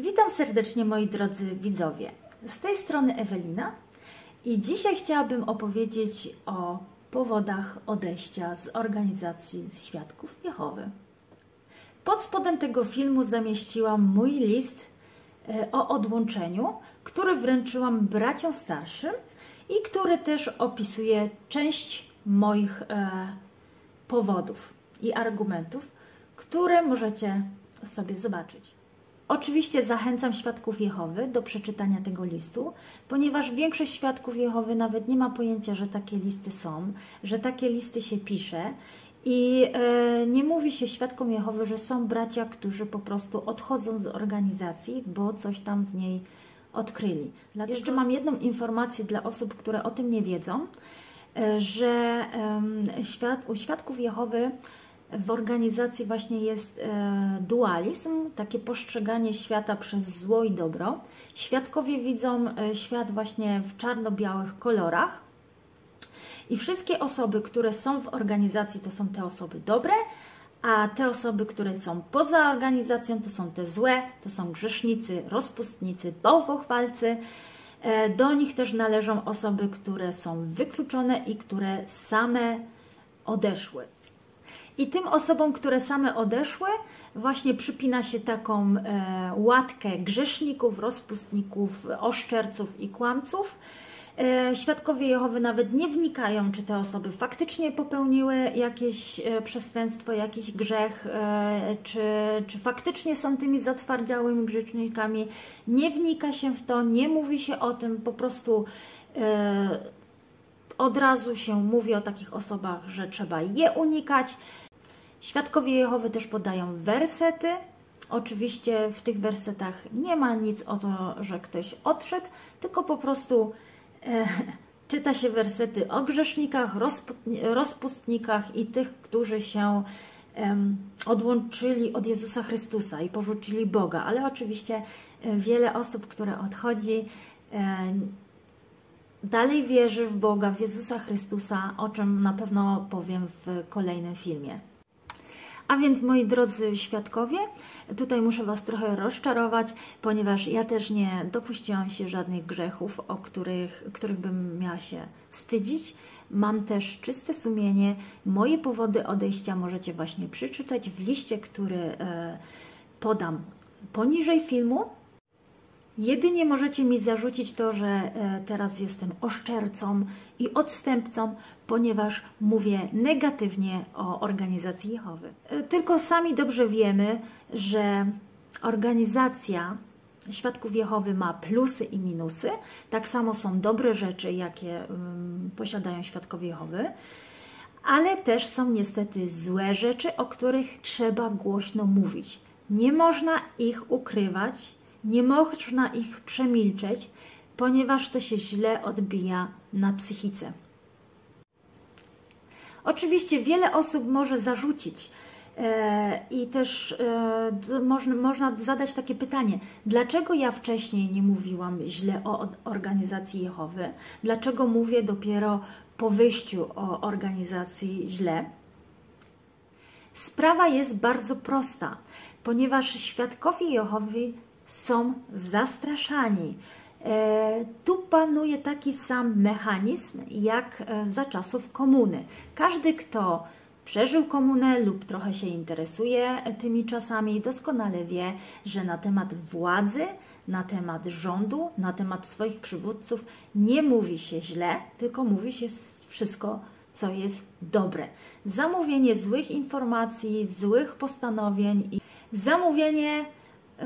Witam serdecznie moi drodzy widzowie. Z tej strony Ewelina i dzisiaj chciałabym opowiedzieć o powodach odejścia z organizacji Świadków Jehowy. Pod spodem tego filmu zamieściłam mój list e, o odłączeniu, który wręczyłam braciom starszym i który też opisuje część moich e, powodów i argumentów, które możecie sobie zobaczyć. Oczywiście zachęcam świadków Jehowy do przeczytania tego listu, ponieważ większość świadków Jehowy nawet nie ma pojęcia, że takie listy są, że takie listy się pisze i e, nie mówi się świadkom Jehowy, że są bracia, którzy po prostu odchodzą z organizacji, bo coś tam w niej odkryli. Dlatego... Jeszcze mam jedną informację dla osób, które o tym nie wiedzą, e, że e, świad u świadków Jehowy w organizacji właśnie jest e, dualizm, takie postrzeganie świata przez zło i dobro. Świadkowie widzą e, świat właśnie w czarno-białych kolorach i wszystkie osoby, które są w organizacji, to są te osoby dobre, a te osoby, które są poza organizacją, to są te złe, to są grzesznicy, rozpustnicy, bałwochwalcy. E, do nich też należą osoby, które są wykluczone i które same odeszły. I tym osobom, które same odeszły, właśnie przypina się taką e, łatkę grzeszników, rozpustników, oszczerców i kłamców. E, świadkowie Jehowy nawet nie wnikają, czy te osoby faktycznie popełniły jakieś e, przestępstwo, jakiś grzech, czy, czy faktycznie są tymi zatwardziałymi grzecznikami. Nie wnika się w to, nie mówi się o tym, po prostu od razu się mówi o takich osobach, że trzeba je unikać. Świadkowie Jehowy też podają wersety. Oczywiście w tych wersetach nie ma nic o to, że ktoś odszedł, tylko po prostu e, czyta się wersety o grzesznikach, rozpustnikach i tych, którzy się odłączyli od Jezusa Chrystusa i porzucili Boga. Ale oczywiście e, wiele osób, które odchodzi, e, dalej wierzy w Boga, w Jezusa Chrystusa, o czym na pewno powiem w kolejnym filmie. A więc moi drodzy świadkowie, tutaj muszę Was trochę rozczarować, ponieważ ja też nie dopuściłam się żadnych grzechów, o których, których bym miała się wstydzić. Mam też czyste sumienie. Moje powody odejścia możecie właśnie przeczytać w liście, który e, podam poniżej filmu. Jedynie możecie mi zarzucić to, że e, teraz jestem oszczercą i odstępcą, ponieważ mówię negatywnie o organizacji Jehowy. E, tylko sami dobrze wiemy, że organizacja Świadków Jehowy ma plusy i minusy. Tak samo są dobre rzeczy, jakie um, posiadają Świadkowie Jehowy, ale też są niestety złe rzeczy, o których trzeba głośno mówić. Nie można ich ukrywać, nie można ich przemilczeć, ponieważ to się źle odbija na psychice. Oczywiście wiele osób może zarzucić e, i też e, można, zadać takie pytanie, dlaczego ja wcześniej nie mówiłam źle o organizacji Jehowy? Dlaczego mówię dopiero po wyjściu o organizacji źle? Sprawa jest bardzo prosta, ponieważ świadkowie Jehowy są zastraszani. E, tu panuje taki sam mechanizm jak e, za czasów komuny. Każdy, kto przeżył komunę lub trochę się interesuje tymi czasami, doskonale wie, że na temat władzy, na temat rządu, na temat swoich przywódców nie mówi się źle, tylko mówi się wszystko, co jest dobre. Zamówienie złych informacji, złych postanowień i zamówienie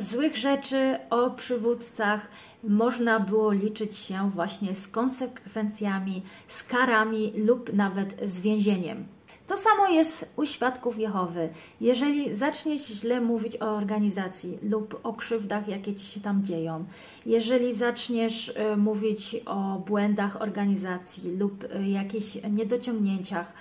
złych rzeczy o przywódcach można było liczyć się właśnie z konsekwencjami, z karami lub nawet z więzieniem. To samo jest u świadków Jehowy. Jeżeli zaczniesz źle mówić o organizacji lub o krzywdach, jakie ci się tam dzieją, jeżeli zaczniesz e, mówić o błędach organizacji lub e, jakichś niedociągnięciach,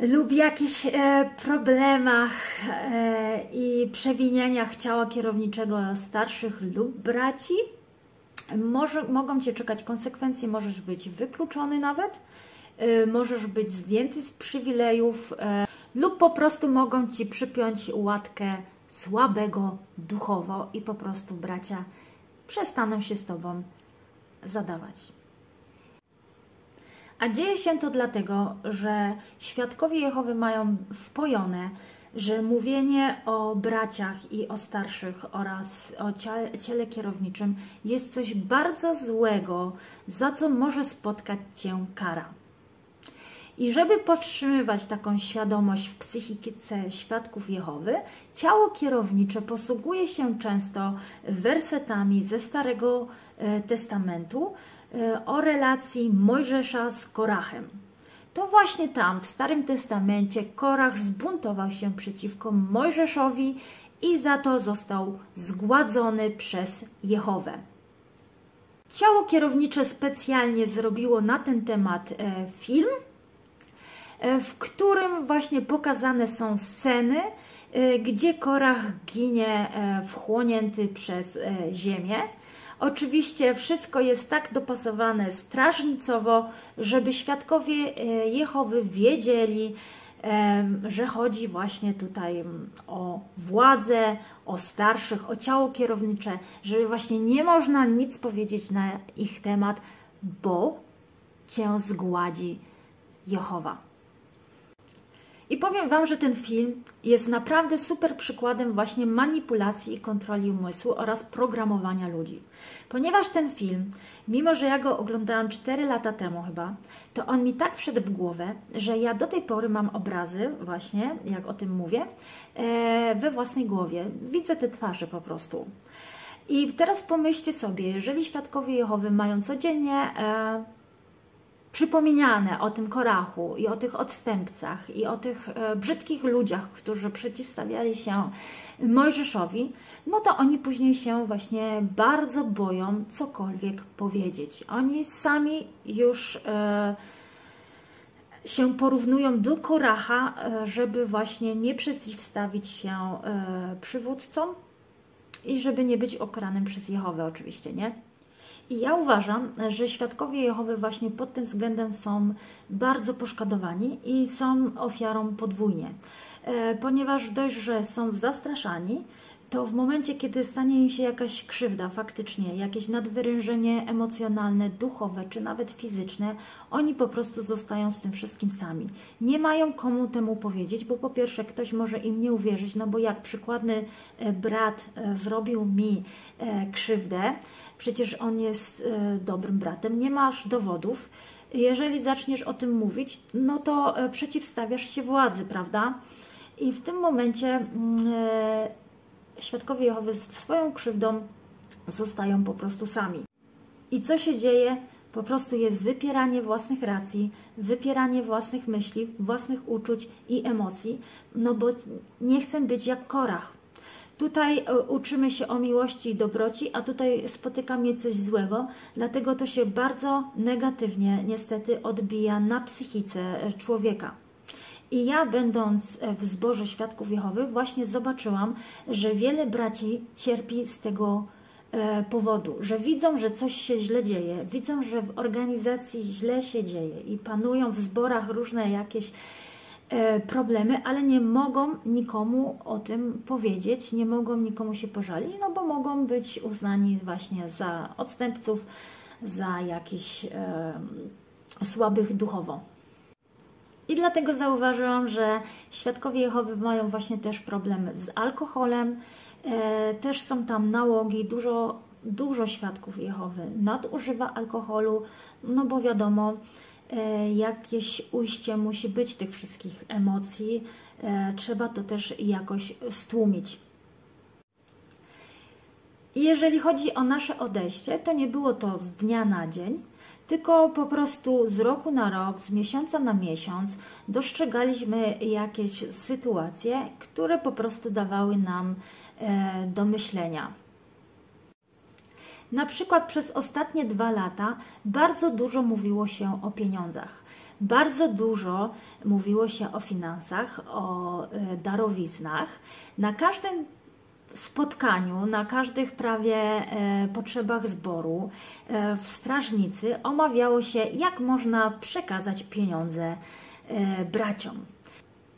lub jakichś e, problemach e, i przewinieniach ciała kierowniczego starszych lub braci, może, mogą Cię czekać konsekwencje, możesz być wykluczony nawet, e, możesz być zdjęty z przywilejów e, lub po prostu mogą Ci przypiąć łatkę słabego duchowo i po prostu bracia przestaną się z Tobą zadawać. A dzieje się to dlatego, że świadkowie Jehowy mają wpojone, że mówienie o braciach i o starszych oraz o ciele, kierowniczym jest coś bardzo złego, za co może spotkać Cię kara. I żeby podtrzymywać taką świadomość w psychice świadków Jehowy, ciało kierownicze posługuje się często wersetami ze Starego e, Testamentu o relacji Mojżesza z Korachem. To właśnie tam, w Starym Testamencie, Korach zbuntował się przeciwko Mojżeszowi i za to został zgładzony przez Jehowę. Ciało kierownicze specjalnie zrobiło na ten temat e, film, E, w którym właśnie pokazane są sceny, e, gdzie Korach ginie e, wchłonięty przez ziemię. Oczywiście wszystko jest tak dopasowane strażnicowo, żeby świadkowie Jehowy wiedzieli, że chodzi właśnie tutaj o władzę, o starszych, o ciało kierownicze, że właśnie nie można nic powiedzieć na ich temat, bo cię zgładzi Jehowa. I powiem Wam, że ten film jest naprawdę super przykładem właśnie manipulacji i kontroli umysłu oraz programowania ludzi. Ponieważ ten film, mimo że ja go oglądałam 4 lata temu chyba, to on mi tak wszedł w głowę, że ja do tej pory mam obrazy właśnie, jak o tym mówię, e, we własnej głowie. Widzę te twarze po prostu. I teraz pomyślcie sobie, jeżeli świadkowie Jehowy mają codziennie e, przypominane o tym Korachu i o tych odstępcach i o tych e, brzydkich ludziach, którzy przeciwstawiali się Mojżeszowi, no to oni później się właśnie bardzo boją cokolwiek powiedzieć. Oni sami już e, się porównują do Koracha, e, żeby właśnie nie przeciwstawić się przywódcom i żeby nie być okranym przez Jehowę oczywiście, nie? I ja uważam, że świadkowie Jehowy właśnie pod tym względem są bardzo poszkodowani i są ofiarą podwójnie. E, ponieważ dość, że są zastraszani, to w momencie, kiedy stanie im się jakaś krzywda faktycznie, jakieś nadwyrężenie emocjonalne, duchowe czy nawet fizyczne, oni po prostu zostają z tym wszystkim sami. Nie mają komu temu powiedzieć, bo po pierwsze ktoś może im nie uwierzyć, no bo jak przykładny e, brat e, zrobił mi krzywdę, przecież on jest e, dobrym bratem, nie masz dowodów. Jeżeli zaczniesz o tym mówić, no to e, przeciwstawiasz się władzy, prawda? I w tym momencie mm, e, świadkowie Jehowy z swoją krzywdą zostają po prostu sami. I co się dzieje? Po prostu jest wypieranie własnych racji, wypieranie własnych myśli, własnych uczuć i emocji, no bo nie chcę być jak Korach, Tutaj e, uczymy się o miłości i dobroci, a tutaj spotyka mnie coś złego, dlatego to się bardzo negatywnie niestety odbija na psychice człowieka. I ja, będąc e, w zborze Świadków Jehowy, właśnie zobaczyłam, że wiele braci cierpi z tego powodu, że widzą, że coś się źle dzieje, widzą, że w organizacji źle się dzieje i panują w zborach różne jakieś E, problemy, ale nie mogą nikomu o tym powiedzieć, nie mogą nikomu się pożalić, no bo mogą być uznani właśnie za odstępców, za jakichś e, słabych duchowo. I dlatego zauważyłam, że świadkowie Jehowy mają właśnie też problem z alkoholem, e, też są tam nałogi, dużo, dużo świadków Jehowy nadużywa alkoholu, no bo wiadomo, E, jakieś ujście musi być tych wszystkich emocji. E, trzeba to też jakoś stłumić. jeżeli chodzi o nasze odejście, to nie było to z dnia na dzień, tylko po prostu z roku na rok, z miesiąca na miesiąc dostrzegaliśmy jakieś sytuacje, które po prostu dawały nam e, do myślenia. Na przykład przez ostatnie dwa lata bardzo dużo mówiło się o pieniądzach. Bardzo dużo mówiło się o finansach, o e, darowiznach. Na każdym spotkaniu, na każdych prawie e, potrzebach zboru e, w strażnicy omawiało się, jak można przekazać pieniądze braciom.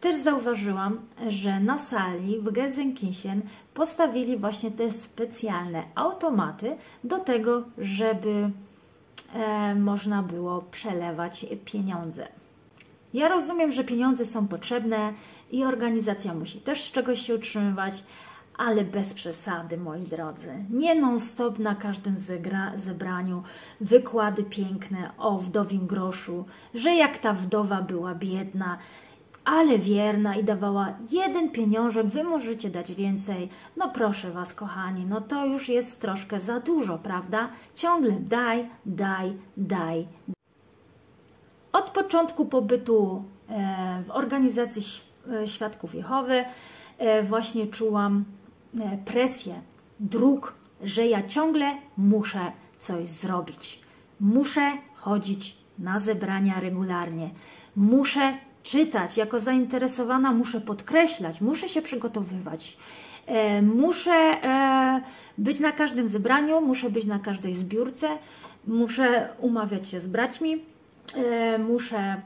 Też zauważyłam, że na sali w Gelsenkirchen postawili właśnie te specjalne automaty do tego, żeby e, można było przelewać pieniądze. Ja rozumiem, że pieniądze są potrzebne i organizacja musi też z czegoś się utrzymywać, ale bez przesady, moi drodzy. Nie non-stop na każdym zebraniu wykłady piękne o wdowim groszu, że jak ta wdowa była biedna, ale wierna i dawała jeden pieniążek, wy możecie dać więcej. No proszę was, kochani, no to już jest troszkę za dużo, prawda? Ciągle daj, daj, daj. Od początku pobytu e, w organizacji e, Świadków Jehowy e, właśnie czułam presję, dróg, że ja ciągle muszę coś zrobić. Muszę chodzić na zebrania regularnie. Muszę czytać, jako zainteresowana muszę podkreślać, muszę się przygotowywać. E, muszę e, być na każdym zebraniu, muszę być na każdej zbiórce, muszę umawiać się z braćmi, e, muszę,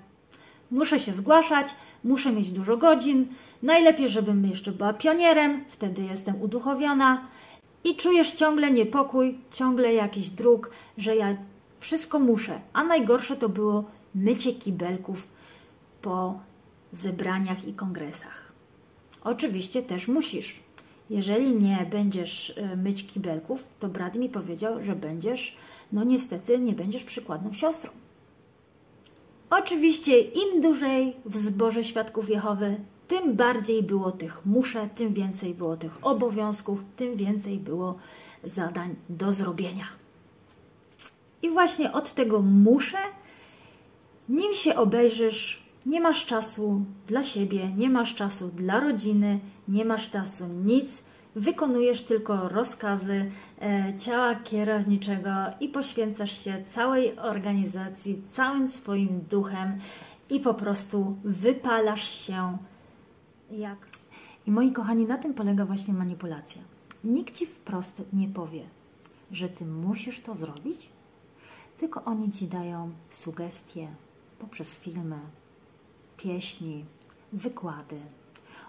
muszę się zgłaszać, muszę mieć dużo godzin. Najlepiej, żebym jeszcze była pionierem, wtedy jestem uduchowiona i czujesz ciągle niepokój, ciągle jakiś dróg, że ja wszystko muszę. A najgorsze to było mycie kibelków po zebraniach i kongresach. Oczywiście też musisz. Jeżeli nie będziesz e, myć kibelków, to brat mi powiedział, że będziesz, no niestety, nie będziesz przykładną siostrą. Oczywiście im dłużej w zborze Świadków Jehowy, tym bardziej było tych muszę, tym więcej było tych obowiązków, tym więcej było zadań do zrobienia. I właśnie od tego muszę, nim się obejrzysz, nie masz czasu dla siebie, nie masz czasu dla rodziny, nie masz czasu nic, wykonujesz tylko rozkazy e, ciała kierowniczego i poświęcasz się całej organizacji, całym swoim duchem i po prostu wypalasz się jak. I moi kochani, na tym polega właśnie manipulacja. Nikt ci wprost nie powie, że ty musisz to zrobić, tylko oni ci dają sugestie poprzez filmy, pieśni, wykłady.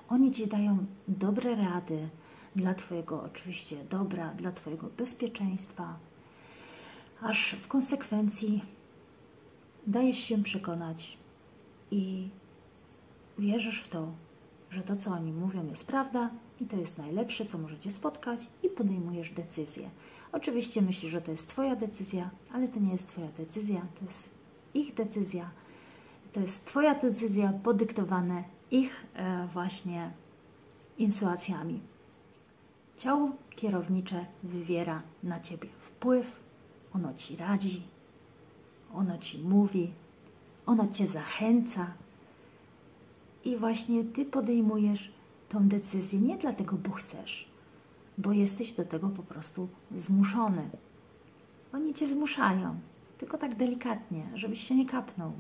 Oni Ci dają dobre rady dla Twojego oczywiście dobra, dla Twojego bezpieczeństwa, aż w konsekwencji dajesz się przekonać i wierzysz w to, że to, co oni mówią, jest prawda i to jest najlepsze, co możecie spotkać i podejmujesz decyzję. Oczywiście myślisz, że to jest Twoja decyzja, ale to nie jest Twoja decyzja, to jest ich decyzja, to jest Twoja decyzja podyktowane ich e, właśnie insuacjami. Ciało kierownicze wywiera na Ciebie wpływ, ono Ci radzi, ono Ci mówi, ono Cię zachęca. I właśnie Ty podejmujesz tą decyzję nie dlatego, bo chcesz, bo jesteś do tego po prostu zmuszony. Oni Cię zmuszają, tylko tak delikatnie, żebyś się nie kapnął,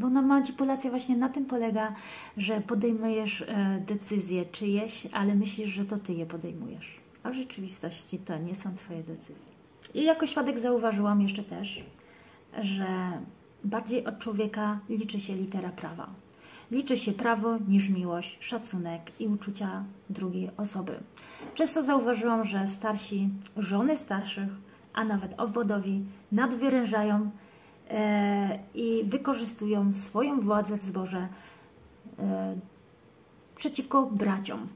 bo no, manipulacja właśnie na tym polega, że podejmujesz e, decyzje czyjeś, ale myślisz, że to ty je podejmujesz. A w rzeczywistości to nie są twoje decyzje. I jako świadek zauważyłam jeszcze też, że bardziej od człowieka liczy się litera prawa. Liczy się prawo niż miłość, szacunek i uczucia drugiej osoby. Często zauważyłam, że starsi, żony starszych, a nawet obwodowi nadwyrężają i wykorzystują swoją władzę w zborze e, przeciwko braciom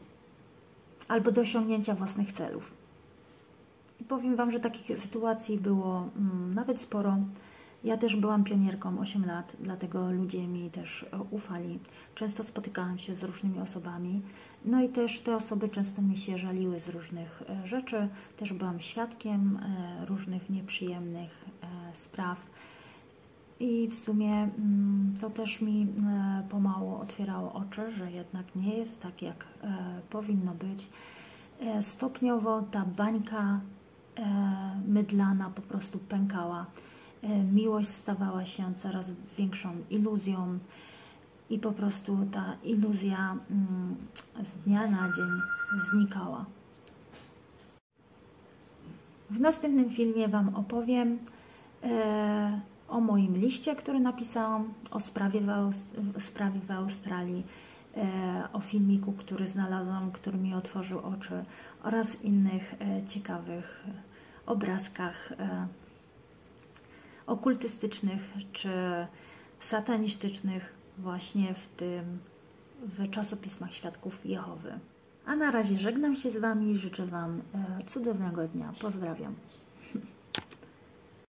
albo do osiągnięcia własnych celów. I powiem Wam, że takich sytuacji było mm, nawet sporo. Ja też byłam pionierką 8 lat, dlatego ludzie mi też ufali. Często spotykałam się z różnymi osobami, no i też te osoby często mi się żaliły z różnych e, rzeczy. Też byłam świadkiem różnych nieprzyjemnych spraw i w sumie mm, to też mi e, pomału otwierało oczy, że jednak nie jest tak, jak e, powinno być. E, stopniowo ta bańka mydlana po prostu pękała. Miłość stawała się coraz większą iluzją i po prostu ta iluzja mm, z dnia na dzień znikała. W następnym filmie Wam opowiem liście, który napisałam, o sprawie w, Aust sprawie w Australii e, o filmiku, który znalazłam, który mi otworzył oczy oraz innych e, ciekawych obrazkach e, okultystycznych czy satanistycznych właśnie w tym w czasopismach Świadków Jehowy. A na razie żegnam się z Wami i życzę Wam cudownego dnia. Pozdrawiam.